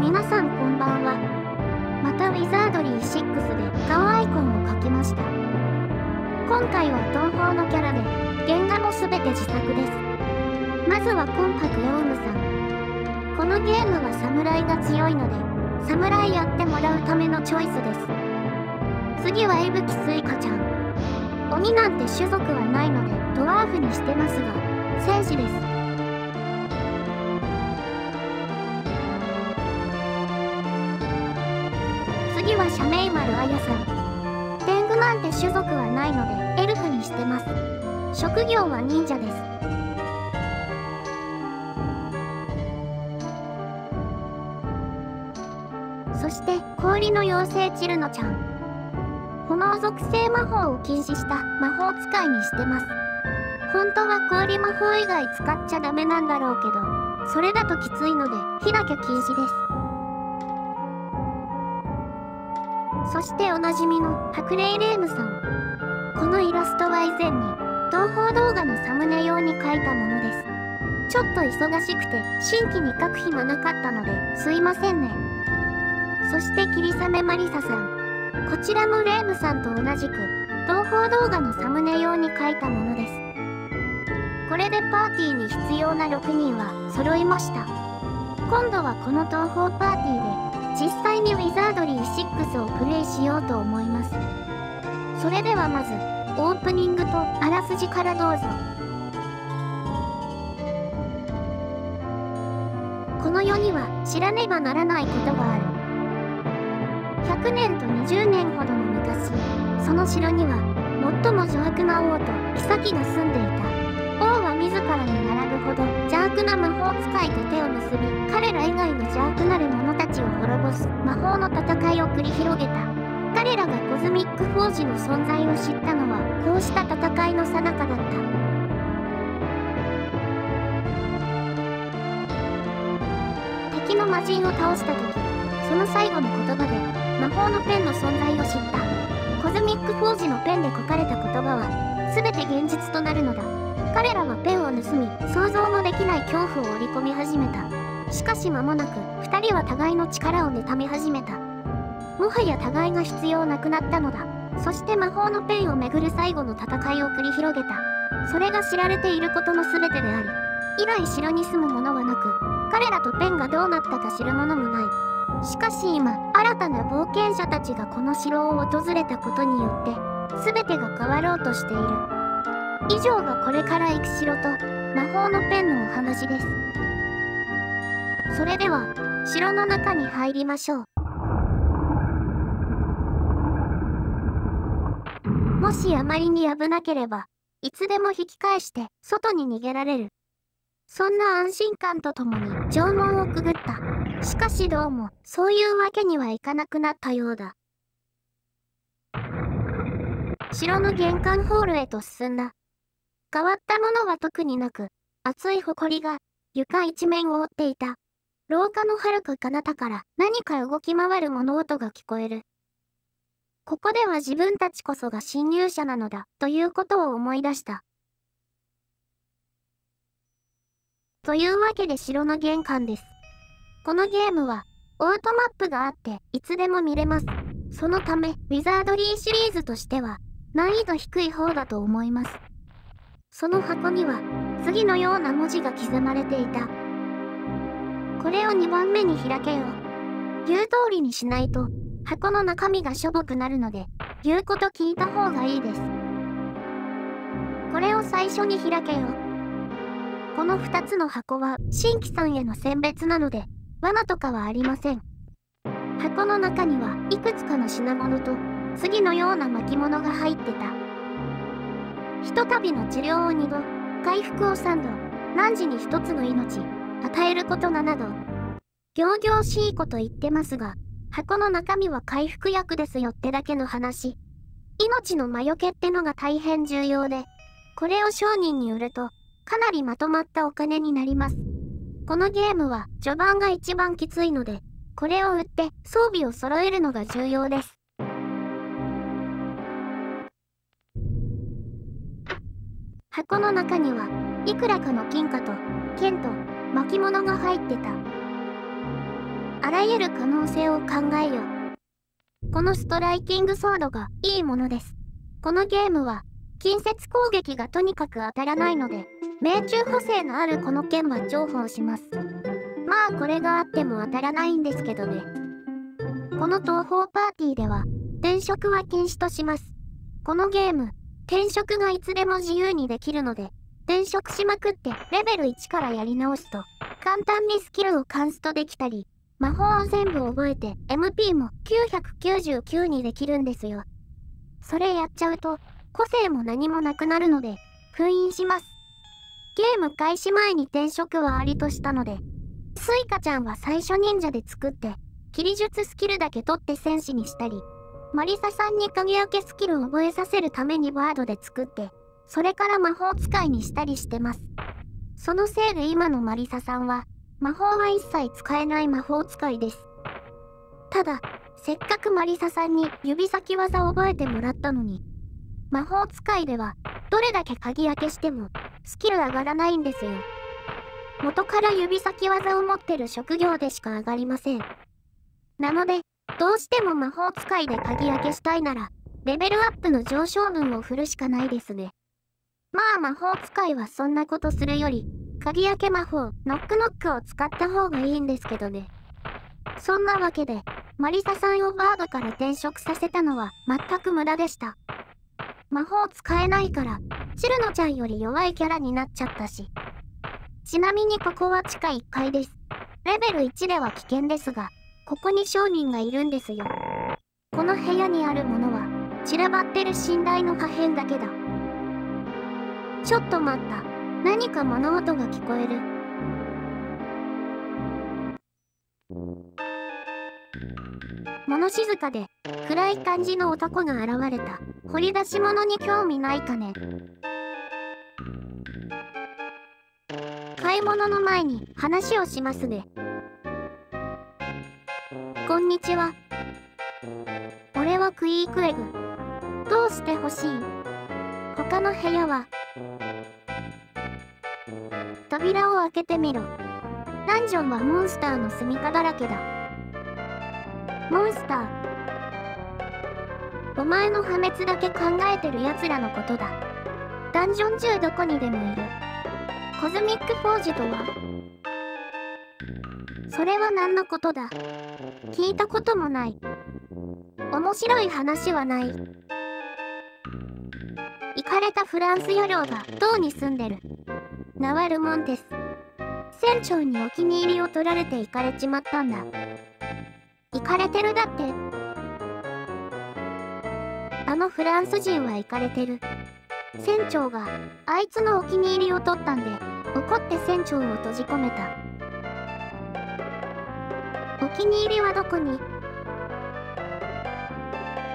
皆さんこんばんは。またウィザードリー6で顔アイコンを描きました。今回は東宝のキャラで、原画も全て自作です。まずはコンパクヨウムさん。このゲームは侍が強いので、侍やってもらうためのチョイスです。次はエブキスイカちゃん。鬼なんて種族はないので、ドワーフにしてますが、戦士です。天狗なんて種族はないのでエルフにしてます。職業は忍者です。そして氷の妖精チルノちゃん。炎属性魔法を禁止した魔法使いにしてます。本当は氷魔法以外使っちゃダメなんだろうけどそれだときついので火だけ禁止です。そしておなじみの白霊レームさん。このイラストは以前に東宝動画のサムネ用に描いたものです。ちょっと忙しくて新規に書く暇なかったのですいませんね。そして霧雨マリサさん。こちらもレームさんと同じく東宝動画のサムネ用に描いたものです。これでパーティーに必要な6人は揃いました。今度はこの東宝パーティーで実際にウィザードリー6をプレイしようと思います。それではまずオープニングとあらすじからどうぞ。この世には知らねばならないことがある。100年と20年ほどの昔その城には最も邪悪な王と妃が住んでいた。王は自らに並ぶほど邪悪な魔法使いと手を結び彼ら以外の邪悪な魔法の戦いを繰り広げた。彼らがコズミックフォージの存在を知ったのはこうした戦いの最中だった。敵の魔人を倒した時その最後の言葉で魔法のペンの存在を知った。コズミックフォージのペンで書かれた言葉は全て現実となるのだ。彼らはペンを盗み想像もできない恐怖を織り込み始めた。しかし間もなく2人は互いの力を妬み始めた。もはや互いが必要なくなったのだ。そして魔法のペンをめぐる最後の戦いを繰り広げた。それが知られていることの全てであり以来城に住む者はなく彼らとペンがどうなったか知る者もない。しかし今新たな冒険者たちがこの城を訪れたことによって全てが変わろうとしている。以上がこれから行く城と魔法のペンのお話です。それでは城の中に入りましょう。もしあまりに危なければいつでも引き返して外に逃げられる。そんな安心感とともに縄文をくぐった。しかしどうもそういうわけにはいかなくなったようだ。城の玄関ホールへと進んだ。変わったものは特になく熱い埃が床一面を覆っていた。廊下の遥か彼方から何か動き回る物音が聞こえる。ここでは自分たちこそが侵入者なのだということを思い出した。というわけで城の玄関です。このゲームはオートマップがあっていつでも見れます。そのため、ウィザードリーシリーズとしては難易度低い方だと思います。その箱には次のような文字が刻まれていた。これを2番目に開けよう。言う通りにしないと、箱の中身がしょぼくなるので、言うこと聞いた方がいいです。これを最初に開けよう。この2つの箱は新規さんへの選別なので、罠とかはありません。箱の中にはいくつかの品物と、次のような巻物が入ってた。ひとたびの治療を2度、回復を3度、何時に1つの命、与えることななど、行々しいこと言ってますが、箱の中身は回復薬ですよってだけの話。命の魔除けってのが大変重要で、これを商人に売ると、かなりまとまったお金になります。このゲームは序盤が一番きついので、これを売って装備を揃えるのが重要です。箱の中にはいくらかの金貨と剣と巻物が入ってたあらゆる可能性を考えよ。このストライキングソードがいいものです。このゲームは、近接攻撃がとにかく当たらないので、命中補正のあるこの剣は重宝します。まあこれがあっても当たらないんですけどね。この東方パーティーでは、転職は禁止とします。このゲーム、転職がいつでも自由にできるので、転職しまくってレベル1からやり直すと、簡単にスキルをカンストできたり、魔法を全部覚えて MP も999にできるんですよ。それやっちゃうと、個性も何もなくなるので、封印します。ゲーム開始前に転職はありとしたので、スイカちゃんは最初忍者で作って、切り術スキルだけ取って戦士にしたり、マリサさんに鍵開けスキルを覚えさせるためにワードで作って、それから魔法使いにしたりしてます。そのせいで今のマリサさんは、魔法は一切使えない魔法使いです。ただ、せっかくマリサさんに指先技を覚えてもらったのに、魔法使いではどれだけ鍵開けしてもスキル上がらないんですよ。元から指先技を持ってる職業でしか上がりません。なので、どうしても魔法使いで鍵開けしたいなら、レベルアップの上昇文を振るしかないですね。まあ魔法使いはそんなことするより、鍵開け魔法、ノックノックを使った方がいいんですけどね。そんなわけで、マリサさんをバードから転職させたのは全く無駄でした。魔法使えないから、チルノちゃんより弱いキャラになっちゃったし。ちなみにここは地下1階です。レベル1では危険ですが、ここに商人がいるんですよ。この部屋にあるものは、散らばってる寝台の破片だけだ。ちょっと待った。何か物音が聞こえる。物静かで暗い感じの男が現れた。掘り出し物に興味ないかね。買い物の前に話をしますね。こんにちは。俺はクイークエグ。どうして欲しい？他の部屋は？扉を開けてみろ。ダンジョンはモンスターの住みかだらけだ。モンスター。お前の破滅だけ考えてる奴らのことだ。ダンジョン中どこにでもいる。コズミックフォージとは？それは何のことだ？聞いたこともない。面白い話はない。行かれたフランス野郎が塔に住んでる。ナワルモンテス。船長にお気に入りを取られて行かれちまったんだ。行かれてるだって。あのフランス人は行かれてる。船長があいつのお気に入りを取ったんで怒って船長を閉じ込めた。お気に入りはどこに？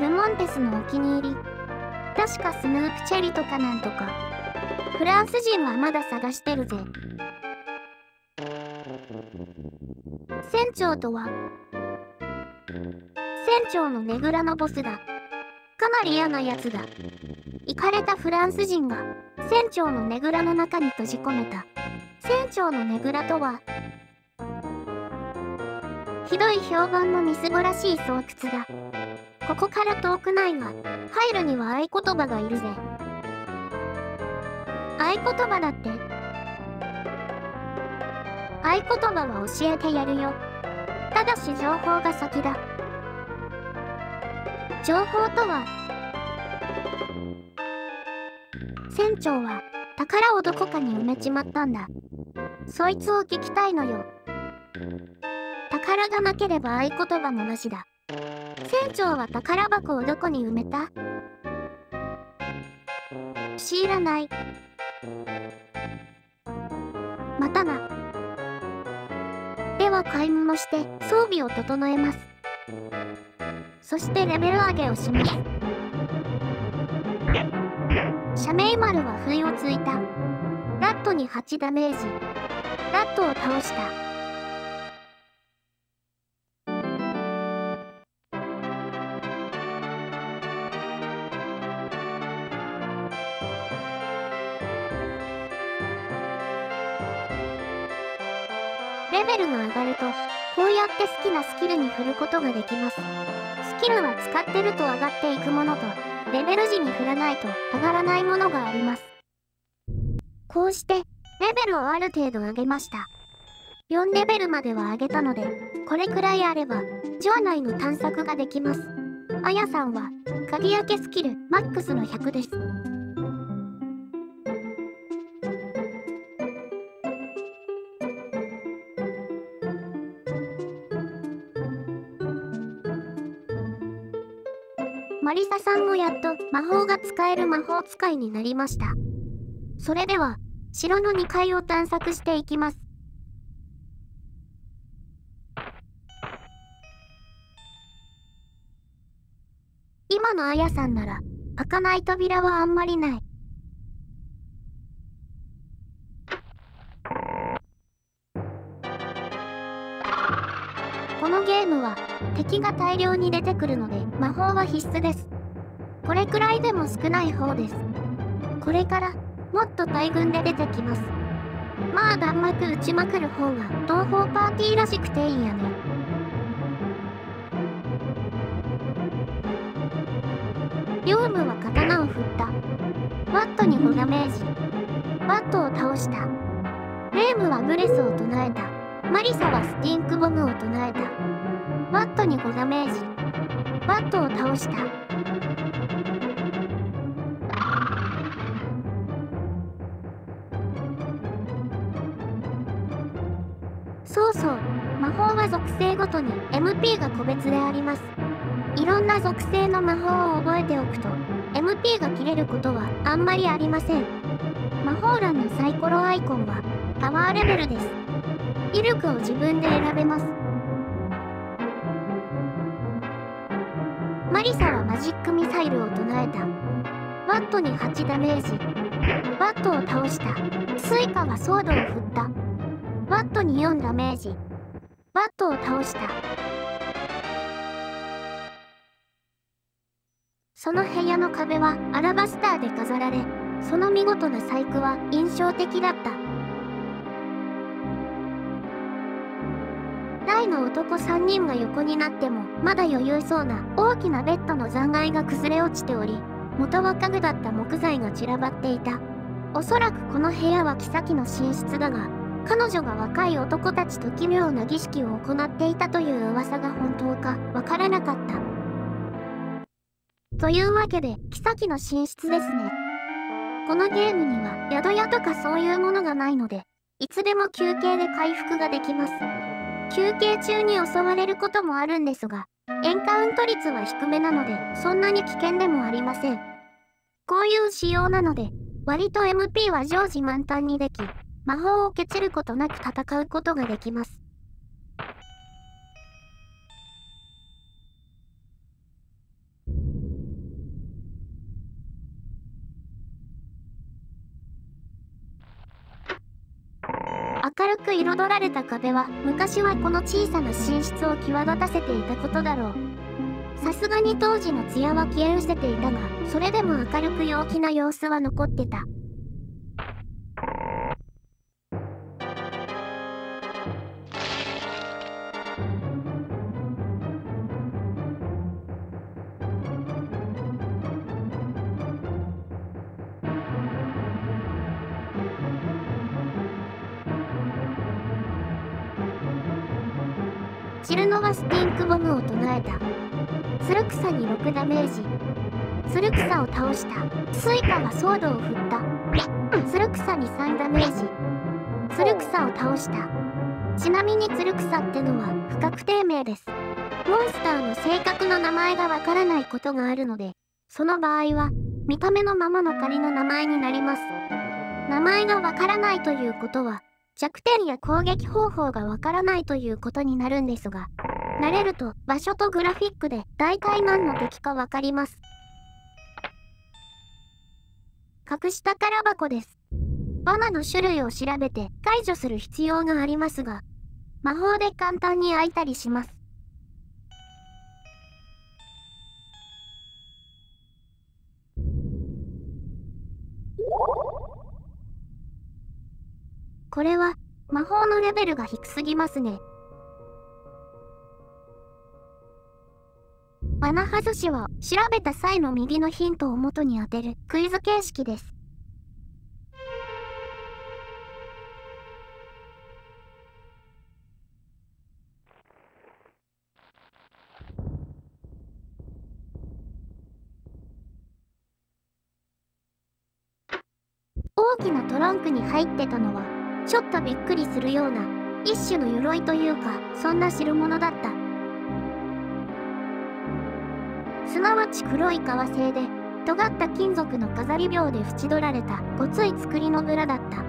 ルモンテスのお気に入り。確かスヌープチェリとかなんとか。フランス人はまだ探してるぜ。船長とは船長のねぐらのボスだ。かなり嫌なやつだ。行かれたフランス人が船長のねぐらの中に閉じ込めた。船長のねぐらとは、ひどい評判のみすぼらしい巣窟だ。ここから遠くないが、入るには合言葉がいるぜ。合言葉だって。合言葉は教えてやるよ。ただし情報が先だ。情報とは船長は宝をどこかに埋めちまったんだ。そいつを聞きたいのよ。宝がなければ合言葉もなしだ。船長は宝箱をどこに埋めた？知らない。またな。では買い物して装備を整えます。そしてレベル上げをします。シャメイマルは不意をついた。ラットに8ダメージ。ラットを倒した。スキルに振ることができます。スキルは使ってると上がっていくものと、レベル時に振らないと上がらないものがあります。こうして、レベルをある程度上げました。4レベルまでは上げたので、これくらいあれば、城内の探索ができます。あやさんは、鍵開けスキルマックスの100です。リサさんもやっと魔法が使える魔法使いになりました。それでは、城の2階を探索していきます。今のあやさんなら、開かない扉はあんまりない。このゲームは敵が大量に出てくるので魔法は必須です。これくらいでも少ない方です。これからもっと大群で出てきます。まあ弾幕撃ちまくる方が東方パーティーらしくていいやね。ヨウムは刀を振った。ワットに5ダメージ。ワットを倒した。レームはブレスを唱えた。マリサはスティンクボムを唱えた。ワットに5ダメージ。ワットを倒した。そうそう、魔法は属性ごとに MP が個別であります。いろんな属性の魔法を覚えておくと、MP が切れることはあんまりありません。魔法欄のサイコロアイコンはパワーレベルです。威力を自分で選べますマリサはマジックミサイルを唱えた？ワットに8ダメージ。ワットを倒した。スイカはソードを振った。ワットに4ダメージ。ワットを倒した。その部屋の壁はアラバスターで飾られその見事な細工は印象的だった。大の男3人が横になってもまだ余裕そうな大きなベッドの残骸が崩れ落ちており元は家具だった木材が散らばっていた。おそらくこの部屋は妃の寝室だが彼女が若い男たちと奇妙な儀式を行っていたという噂が本当かわからなかった。というわけで妃の寝室ですね。このゲームには宿屋とかそういうものがないのでいつでも休憩で回復ができます。休憩中に襲われることもあるんですが、エンカウント率は低めなので、そんなに危険でもありません。こういう仕様なので、割と MP は常時満タンにでき、魔法をケチることなく戦うことができます。明るく彩られた壁は昔はこの小さな寝室を際立たせていたことだろう。さすがに当時の艶は消え失せていたがそれでも明るく陽気な様子は残ってた。チルノはスティンクボムを唱えた。ツルクサに6ダメージ。ツルクサを倒した。スイカがソードを振った。ツルクサに3ダメージ。ツルクサを倒した。ちなみにツルクサってのは不確定名です。モンスターの正確な名前がわからないことがあるので、その場合は見た目のままの仮の名前になります。名前がわからないということは、弱点や攻撃方法がわからないということになるんですが、慣れると場所とグラフィックで大体何の敵かわかります。隠した宝箱です。罠の種類を調べて解除する必要がありますが、魔法で簡単に開いたりします。これは魔法のレベルが低すぎますね。罠外しは調べた際の右のヒントを元に当てるクイズ形式です。大きなトランクに入ってたのはちょっとびっくりするような一種の鎧というかそんな代物だった。すなわち黒い革製で尖った金属の飾り秒で縁取られたごつい作りのブラだった。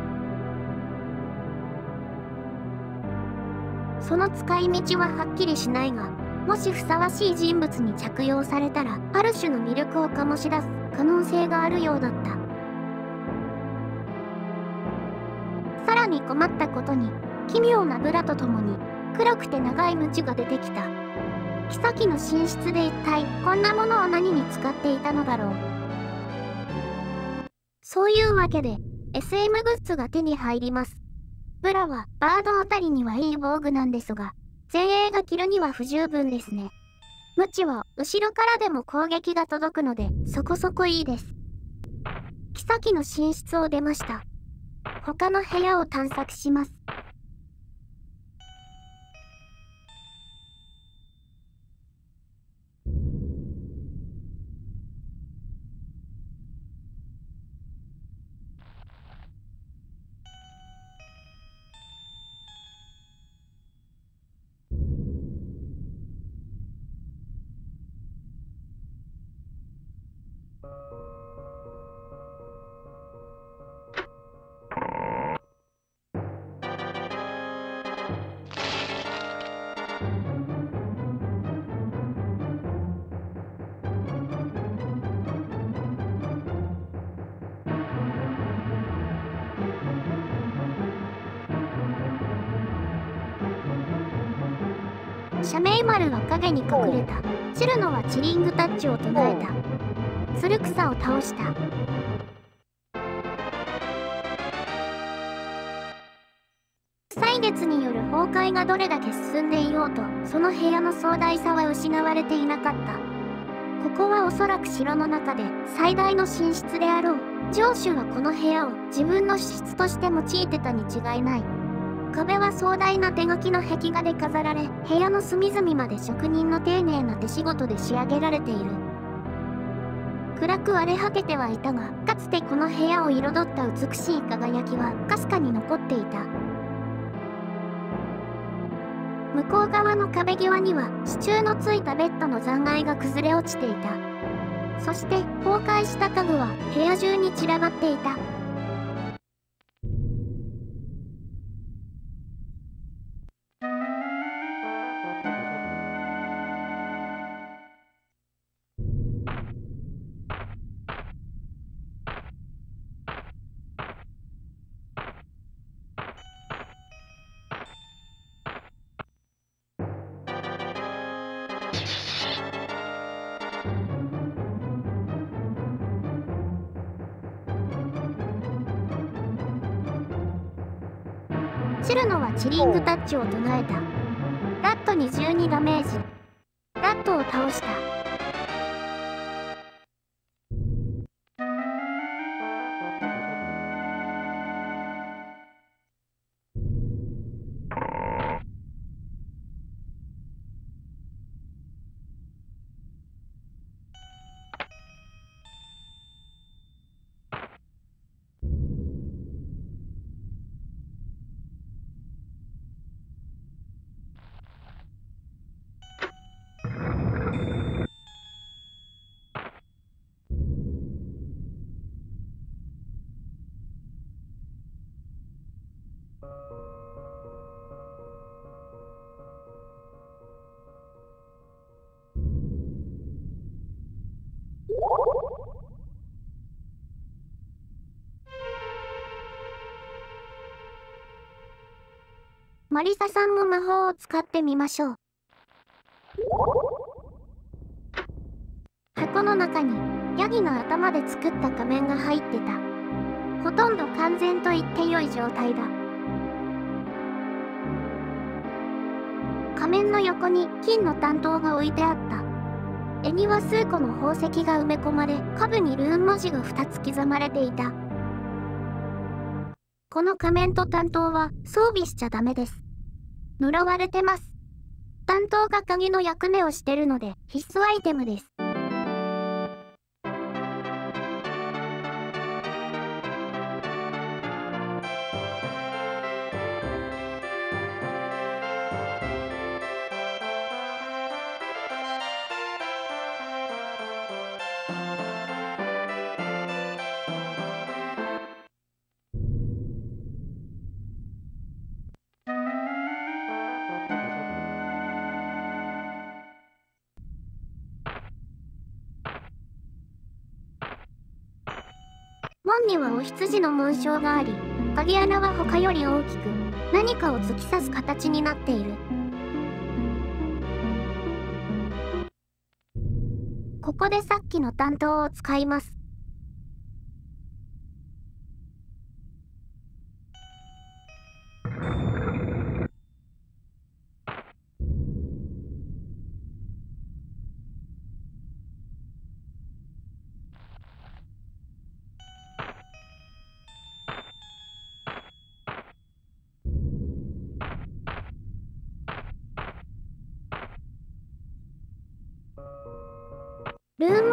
その使い道ははっきりしないがもしふさわしい人物に着用されたらある種の魅力を醸し出す可能性があるようだった。に困ったことに奇妙なブラとともに黒くて長い鞭が出てきた。妃の寝室で一体こんなものを何に使っていたのだろう。そういうわけで SM グッズが手に入ります。ブラはバードあたりにはいい防具なんですが前衛が着るには不十分ですね。鞭は後ろからでも攻撃が届くのでそこそこいいです。妃の寝室を出ました。他の部屋を探索します。社名丸は影に隠れた。チルノはチリングタッチを唱えた。つる草を倒した。歳月による崩壊がどれだけ進んでいようとその部屋の壮大さは失われていなかった。ここはおそらく城の中で最大の寝室であろう。城主はこの部屋を自分の室として用いてたに違いない壁は壮大な手書きの壁画で飾られ部屋の隅々まで職人の丁寧な手仕事で仕上げられている。暗く荒れ果ててはいたがかつてこの部屋を彩った美しい輝きはかすかに残っていた。向こう側の壁際には支柱のついたベッドの残骸が崩れ落ちていた。そして崩壊した家具は部屋中に散らばっていた。グタッチを唱えた。ラットに12ダメージ。ラットを倒した。マリサさんも魔法を使ってみましょう。箱の中にヤギの頭で作った仮面が入ってた。ほとんど完全と言って良い状態だ。面の横に金の担当が置いてあった。絵には数個の宝石が埋め込まれ、下部にルーン文字が2つ刻まれていた。この仮面と担当は装備しちゃダメです。呪われてます。担当が鍵の役目をしてるので必須アイテムです。お羊の紋章があり、鍵穴は他より大きく、何かを突き刺す形になっている。ここでさっきの担当を使います。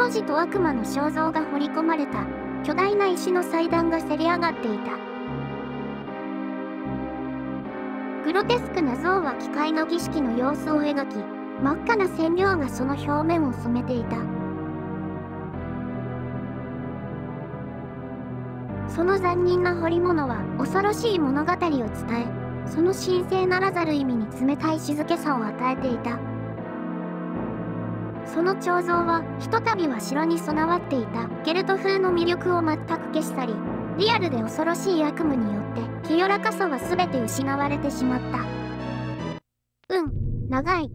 ルーン文字と悪魔の肖像が彫り込まれた巨大な石の祭壇がせり上がっていたグロテスクな像は機械の儀式の様子を描き真っ赤な染料がその表面を染めていたその残忍な彫り物は恐ろしい物語を伝えその神聖ならざる意味に冷たい静けさを与えていた。その彫像はひとたびは城に備わっていた。ゲルト風の魅力を全く消し去りリアルで恐ろしい悪夢によって清らかさは全て失われてしまった。うん長い。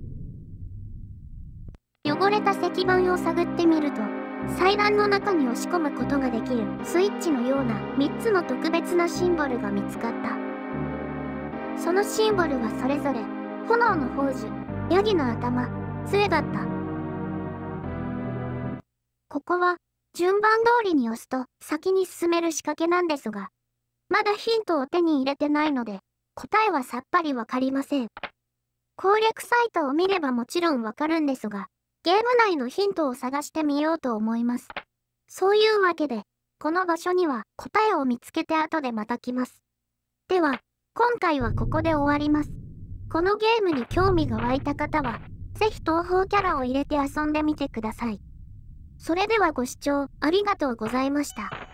汚れた石板を探ってみると祭壇の中に押し込むことができる。スイッチのような3つの特別なシンボルが見つかった。そのシンボルはそれぞれ炎の宝珠ヤギの頭杖だった。ここは順番通りに押すと先に進める仕掛けなんですが、まだヒントを手に入れてないので、答えはさっぱりわかりません。攻略サイトを見ればもちろんわかるんですが、ゲーム内のヒントを探してみようと思います。そういうわけで、この場所には答えを見つけて後でまた来ます。では、今回はここで終わります。このゲームに興味が湧いた方は、ぜひ東方キャラを入れて遊んでみてください。それではご視聴ありがとうございました。